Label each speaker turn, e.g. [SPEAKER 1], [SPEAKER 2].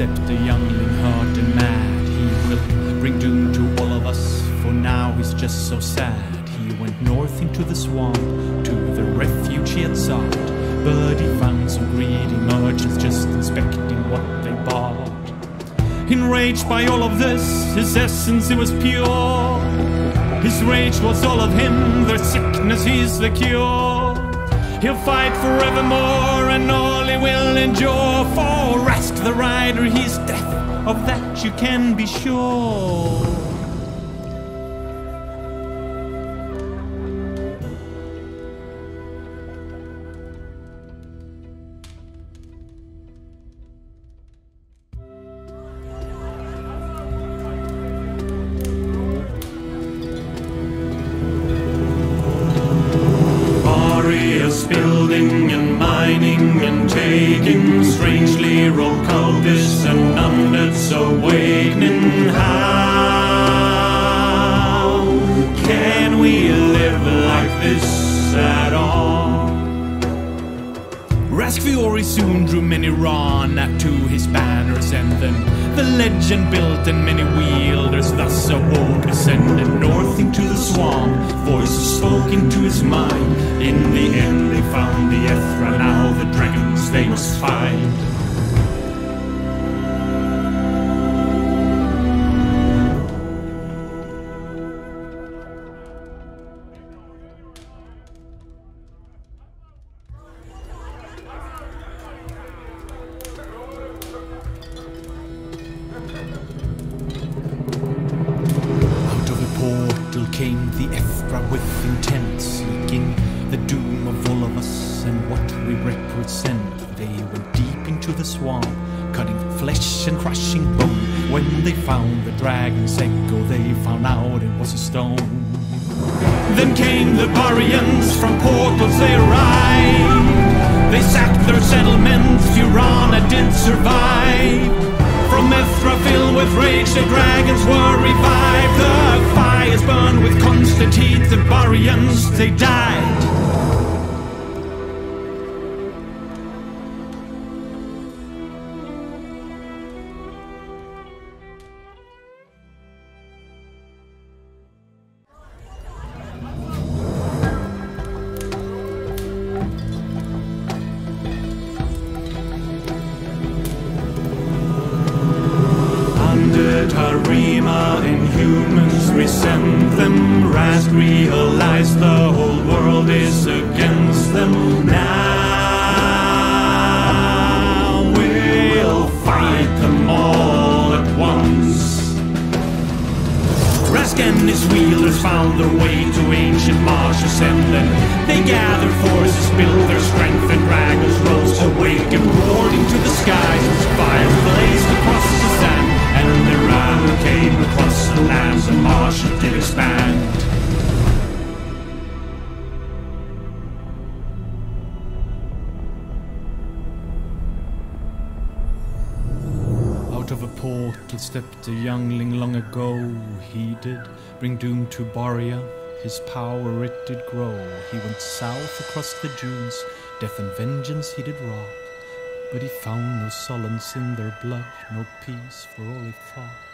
[SPEAKER 1] stepped a youngling hard and mad. He will bring doom to all of us, for now he's just so sad. He went north into the swamp, to the refuge he had sought. But he found some greedy merchants just inspecting what they bought. Enraged by all of this, his essence it was pure. His rage was all of him, their sickness is the cure. He'll fight forevermore, and all he will endure. For ask the rider his death, of that you can be sure. And taking strangely roll cultists and undeads awakening. How can we live like this at all? Raskfiori soon drew many Rana to his banners, and then the legend built and many wielders thus a awoke, ascended north into the swamp. Voices spoke into his mind. In the end, they found the Ethra. Now the they must find. Out of a portal came the Ethra with intent, seeking the doom of all us and what we represent. They went deep into the swamp, cutting flesh and crushing bone. When they found the dragon's echo, they found out it was a stone. Then came the Baryans, from portals they arrived. They sacked their settlements, Furana didn't survive. From Ethra filled with rage, the dragons were revived. The fires burned with constant heat, the Baryans, they died. Under Tarima, inhumans resent them. Rasc realized the whole world is against them. Now we'll fight them all at once. Rasc and his wielders found their way to ancient marshes and they gathered forces, built their strength and dragons rose awake and roared into the skies as fires blazed across the sand A stepped a youngling long ago. He did bring doom to Barya. His power it did grow. He went south across the dunes. Death and vengeance he did wrought. But he found no solace in their blood, no peace for all he fought.